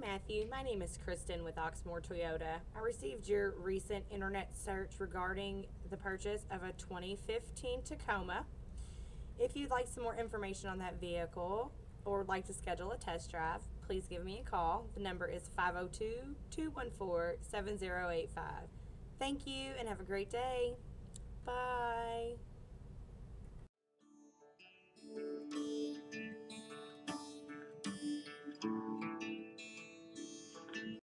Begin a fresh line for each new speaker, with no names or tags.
Matthew. My name is Kristen with Oxmoor Toyota. I received your recent internet search regarding the purchase of a 2015 Tacoma. If you'd like some more information on that vehicle or would like to schedule a test drive, please give me a call. The number is 502 214 7085. Thank you and have a great day.